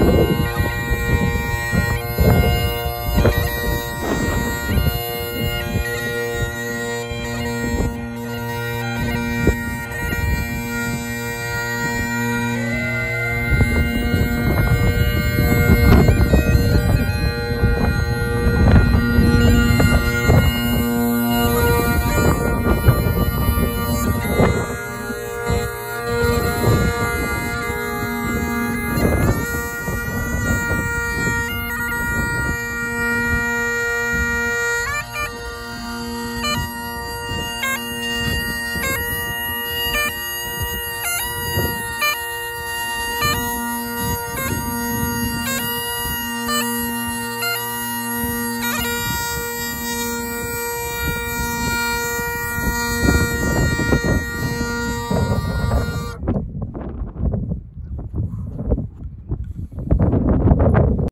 you.